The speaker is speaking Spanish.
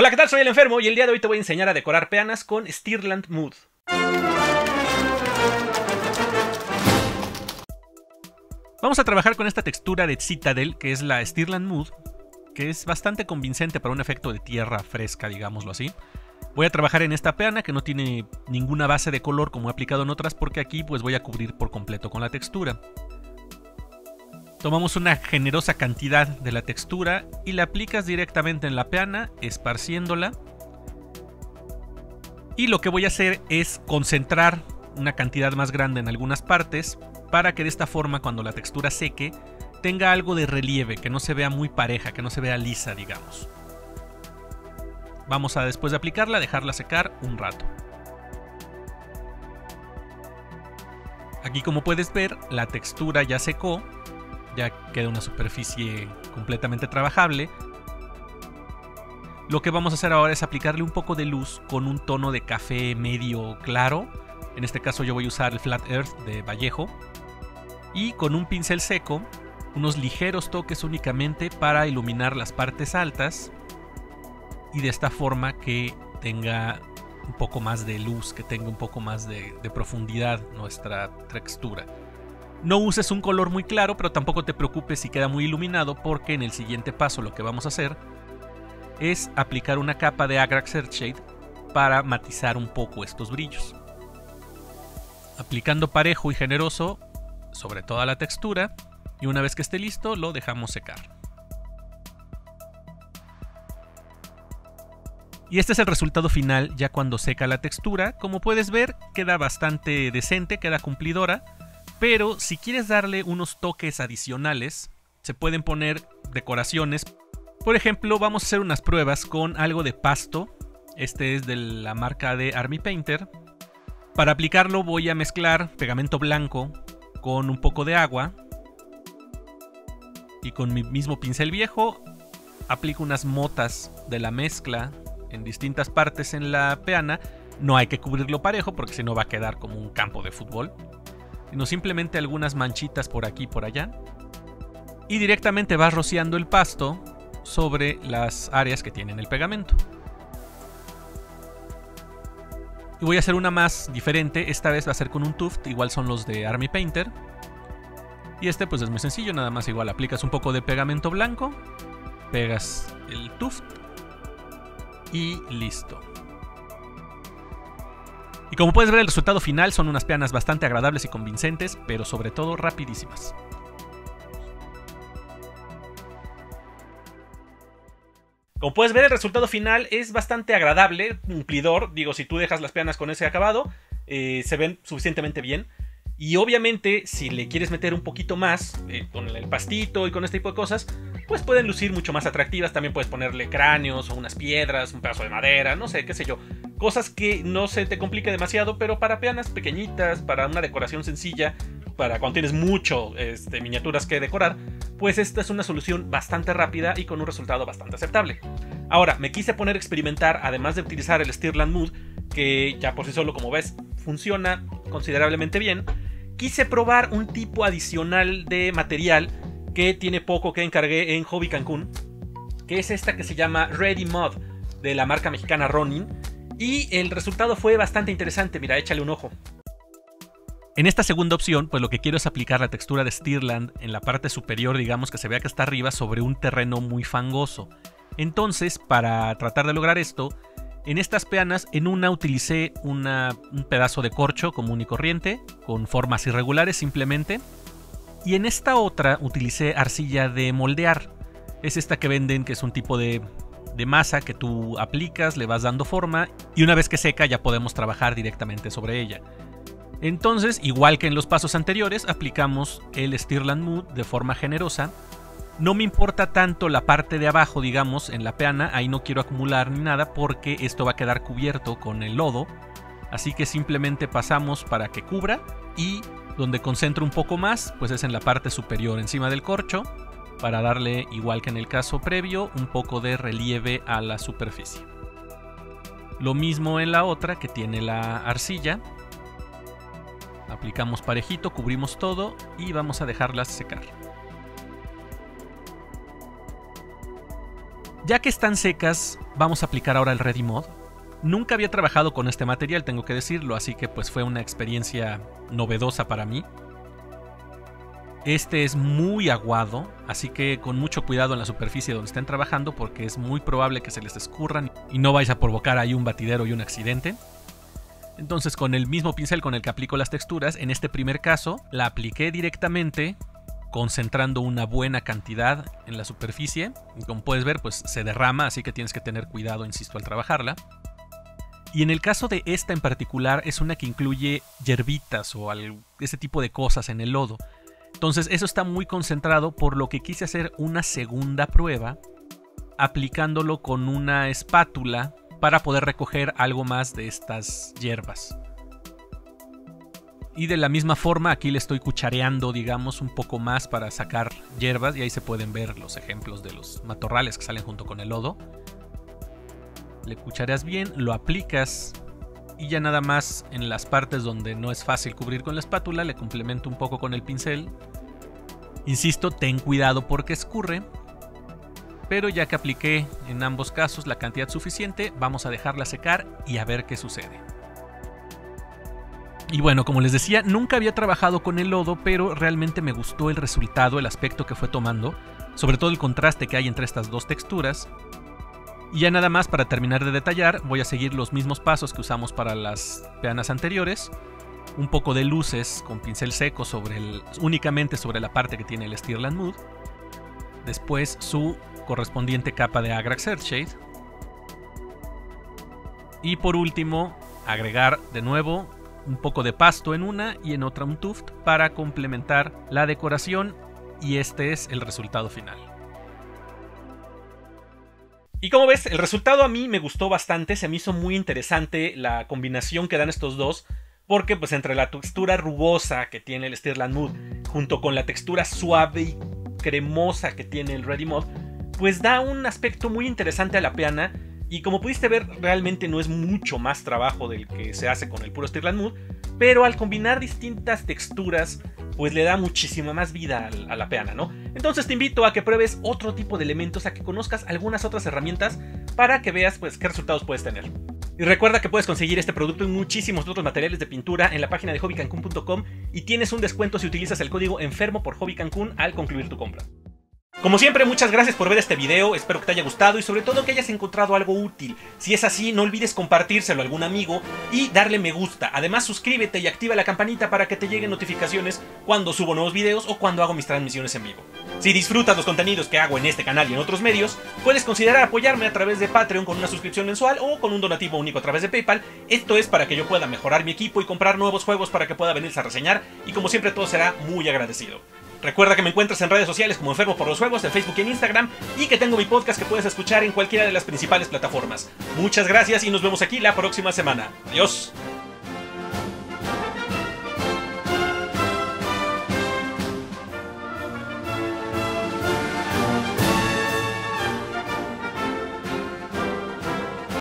Hola, ¿qué tal? Soy el enfermo y el día de hoy te voy a enseñar a decorar peanas con Stirland Mood. Vamos a trabajar con esta textura de Citadel, que es la Stirland Mood, que es bastante convincente para un efecto de tierra fresca, digámoslo así. Voy a trabajar en esta peana que no tiene ninguna base de color como he aplicado en otras porque aquí pues voy a cubrir por completo con la textura. Tomamos una generosa cantidad de la textura y la aplicas directamente en la peana, esparciéndola. Y lo que voy a hacer es concentrar una cantidad más grande en algunas partes para que de esta forma cuando la textura seque tenga algo de relieve, que no se vea muy pareja, que no se vea lisa, digamos. Vamos a después de aplicarla dejarla secar un rato. Aquí como puedes ver la textura ya secó, ya queda una superficie completamente trabajable. Lo que vamos a hacer ahora es aplicarle un poco de luz con un tono de café medio claro. En este caso yo voy a usar el Flat Earth de Vallejo. Y con un pincel seco, unos ligeros toques únicamente para iluminar las partes altas y de esta forma que tenga un poco más de luz, que tenga un poco más de, profundidad nuestra textura. No uses un color muy claro, pero tampoco te preocupes si queda muy iluminado, porque en el siguiente paso lo que vamos a hacer es aplicar una capa de Agrax Earthshade para matizar un poco estos brillos. Aplicando parejo y generoso sobre toda la textura, y una vez que esté listo lo dejamos secar. Y este es el resultado final ya cuando seca la textura. Como puedes ver, queda bastante decente, queda cumplidora. Pero si quieres darle unos toques adicionales, se pueden poner decoraciones. Por ejemplo, vamos a hacer unas pruebas con algo de pasto. Este es de la marca de Army Painter. Para aplicarlo voy a mezclar pegamento blanco con un poco de agua. Y con mi mismo pincel viejo aplico unas motas de la mezcla en distintas partes en la peana. No hay que cubrirlo parejo porque si no va a quedar como un campo de fútbol. Sino simplemente algunas manchitas por aquí y por allá. Y directamente vas rociando el pasto sobre las áreas que tienen el pegamento. Y voy a hacer una más diferente, esta vez va a ser con un tuft, igual son los de Army Painter. Y este pues es muy sencillo, nada más igual aplicas un poco de pegamento blanco, pegas el tuft y listo. Y como puedes ver el resultado final son unas peanas bastante agradables y convincentes, pero sobre todo rapidísimas. Como puedes ver el resultado final es bastante agradable, cumplidor, digo si tú dejas las peanas con ese acabado, eh, se ven suficientemente bien. Y obviamente, si le quieres meter un poquito más eh, con el pastito y con este tipo de cosas, pues pueden lucir mucho más atractivas. También puedes ponerle cráneos o unas piedras, un pedazo de madera, no sé, qué sé yo. Cosas que no se te complique demasiado, pero para peanas pequeñitas, para una decoración sencilla, para cuando tienes mucho este, miniaturas que decorar, pues esta es una solución bastante rápida y con un resultado bastante aceptable. Ahora, me quise poner a experimentar, además de utilizar el Stirland Mood, que ya por sí solo, como ves, funciona considerablemente bien quise probar un tipo adicional de material que tiene poco que encargué en Hobby Cancún, que es esta que se llama Ready Mod de la marca mexicana Ronin. Y el resultado fue bastante interesante, mira, échale un ojo. En esta segunda opción, pues lo que quiero es aplicar la textura de Stirland en la parte superior, digamos que se vea que está arriba sobre un terreno muy fangoso. Entonces, para tratar de lograr esto, en estas peanas, en una utilicé un pedazo de corcho común y corriente, con formas irregulares simplemente. Y en esta otra utilicé arcilla de moldear. Es esta que venden, que es un tipo de, de masa que tú aplicas, le vas dando forma y una vez que seca ya podemos trabajar directamente sobre ella. Entonces, igual que en los pasos anteriores, aplicamos el Stirland Mood de forma generosa no me importa tanto la parte de abajo, digamos, en la peana, ahí no quiero acumular ni nada porque esto va a quedar cubierto con el lodo. Así que simplemente pasamos para que cubra y donde concentro un poco más, pues es en la parte superior, encima del corcho, para darle, igual que en el caso previo, un poco de relieve a la superficie. Lo mismo en la otra que tiene la arcilla. Aplicamos parejito, cubrimos todo y vamos a dejarlas secar. Ya que están secas, vamos a aplicar ahora el Ready Mod. Nunca había trabajado con este material, tengo que decirlo, así que pues fue una experiencia novedosa para mí. Este es muy aguado, así que con mucho cuidado en la superficie donde estén trabajando porque es muy probable que se les escurran y no vais a provocar ahí un batidero y un accidente. Entonces con el mismo pincel con el que aplico las texturas, en este primer caso la apliqué directamente concentrando una buena cantidad en la superficie. como puedes ver, pues se derrama, así que tienes que tener cuidado, insisto, al trabajarla. Y en el caso de esta en particular, es una que incluye hierbitas o ese tipo de cosas en el lodo. Entonces eso está muy concentrado por lo que quise hacer una segunda prueba aplicándolo con una espátula para poder recoger algo más de estas hierbas. Y de la misma forma aquí le estoy cuchareando, digamos, un poco más para sacar hierbas y ahí se pueden ver los ejemplos de los matorrales que salen junto con el lodo. Le cuchareas bien, lo aplicas y ya nada más en las partes donde no es fácil cubrir con la espátula le complemento un poco con el pincel. Insisto, ten cuidado porque escurre pero ya que apliqué en ambos casos la cantidad suficiente, vamos a dejarla secar y a ver qué sucede. Y bueno, como les decía, nunca había trabajado con el lodo, pero realmente me gustó el resultado, el aspecto que fue tomando, sobre todo el contraste que hay entre estas dos texturas. Y ya nada más para terminar de detallar, voy a seguir los mismos pasos que usamos para las peanas anteriores. Un poco de luces con pincel seco sobre el, únicamente sobre la parte que tiene el Stirland Mood. Después su correspondiente capa de Agrax Earthshade. Y por último, agregar de nuevo un poco de pasto en una y en otra un tuft para complementar la decoración y este es el resultado final. Y como ves, el resultado a mí me gustó bastante, se me hizo muy interesante la combinación que dan estos dos, porque pues entre la textura rugosa que tiene el Stirland Mood junto con la textura suave y cremosa que tiene el Ready Mod, pues da un aspecto muy interesante a la peana. Y como pudiste ver, realmente no es mucho más trabajo del que se hace con el puro Stirland Mood. Pero al combinar distintas texturas, pues le da muchísima más vida a la peana, ¿no? Entonces te invito a que pruebes otro tipo de elementos, a que conozcas algunas otras herramientas para que veas pues qué resultados puedes tener. Y recuerda que puedes conseguir este producto y muchísimos otros materiales de pintura en la página de hobbycancun.com y tienes un descuento si utilizas el código enfermo por Hobby Cancún al concluir tu compra. Como siempre, muchas gracias por ver este video, espero que te haya gustado y sobre todo que hayas encontrado algo útil. Si es así, no olvides compartírselo a algún amigo y darle me gusta. Además, suscríbete y activa la campanita para que te lleguen notificaciones cuando subo nuevos videos o cuando hago mis transmisiones en vivo. Si disfrutas los contenidos que hago en este canal y en otros medios, puedes considerar apoyarme a través de Patreon con una suscripción mensual o con un donativo único a través de PayPal. Esto es para que yo pueda mejorar mi equipo y comprar nuevos juegos para que pueda venirse a reseñar y como siempre todo será muy agradecido. Recuerda que me encuentras en redes sociales como Enfermo por los Juegos, en Facebook y en Instagram, y que tengo mi podcast que puedes escuchar en cualquiera de las principales plataformas. Muchas gracias y nos vemos aquí la próxima semana. Adiós.